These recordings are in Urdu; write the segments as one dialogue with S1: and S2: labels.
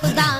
S1: 不知道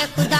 S1: тебе куда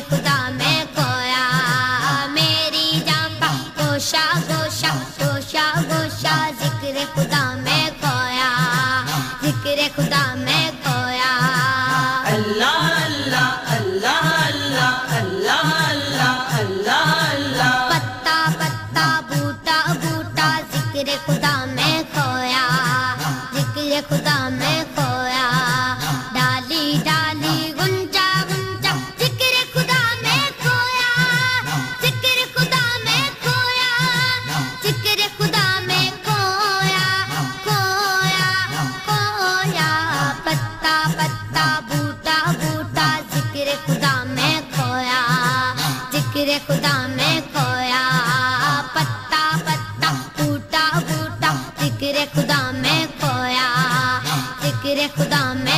S1: خدا میں کھویا میری گوشا خدا میں خدا میں
S2: اللہ اللہ
S1: پتا پتا بوٹا بوٹا خدا میں خدا میں کھویا۔ ذکر خدا میں